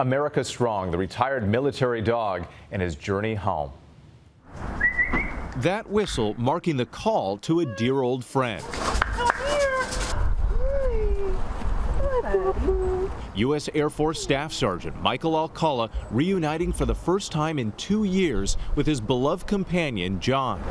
America Strong, the retired military dog, and his journey home. That whistle marking the call to a dear old friend. U.S. Air Force Staff Sergeant Michael Alcala reuniting for the first time in two years with his beloved companion, John.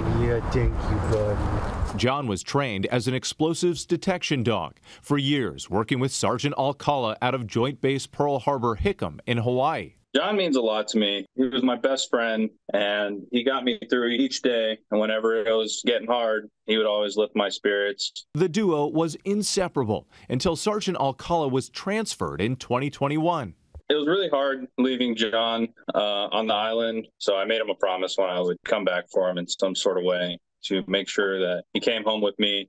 Oh, yeah, thank you, buddy. John was trained as an explosives detection dog for years, working with Sergeant Alcala out of Joint Base Pearl Harbor Hickam in Hawaii. John means a lot to me. He was my best friend, and he got me through each day. And whenever it was getting hard, he would always lift my spirits. The duo was inseparable until Sergeant Alcala was transferred in 2021. It was really hard leaving John uh, on the island, so I made him a promise when I would come back for him in some sort of way to make sure that he came home with me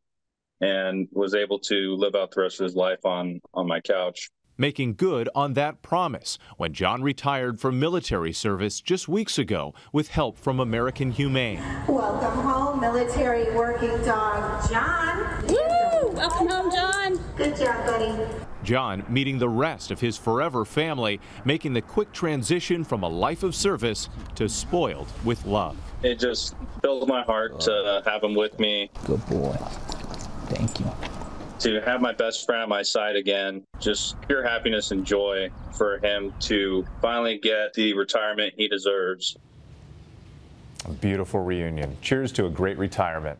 and was able to live out the rest of his life on on my couch making good on that promise when John retired from military service just weeks ago with help from American Humane. Welcome home, military working dog John. Woo! Welcome home, John. Good job, buddy. John meeting the rest of his forever family, making the quick transition from a life of service to spoiled with love. It just fills my heart to have him with me. Good boy. Thank you to have my best friend at my side again, just pure happiness and joy for him to finally get the retirement he deserves. A beautiful reunion. Cheers to a great retirement.